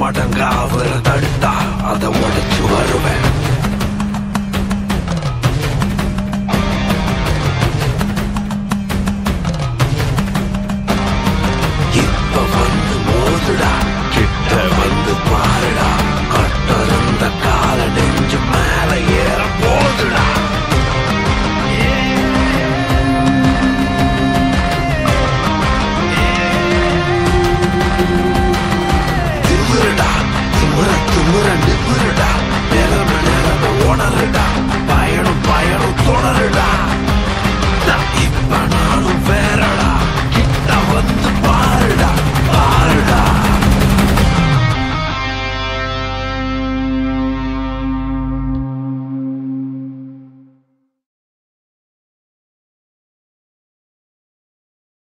மடங்கா அவரை தடுத்தா அதை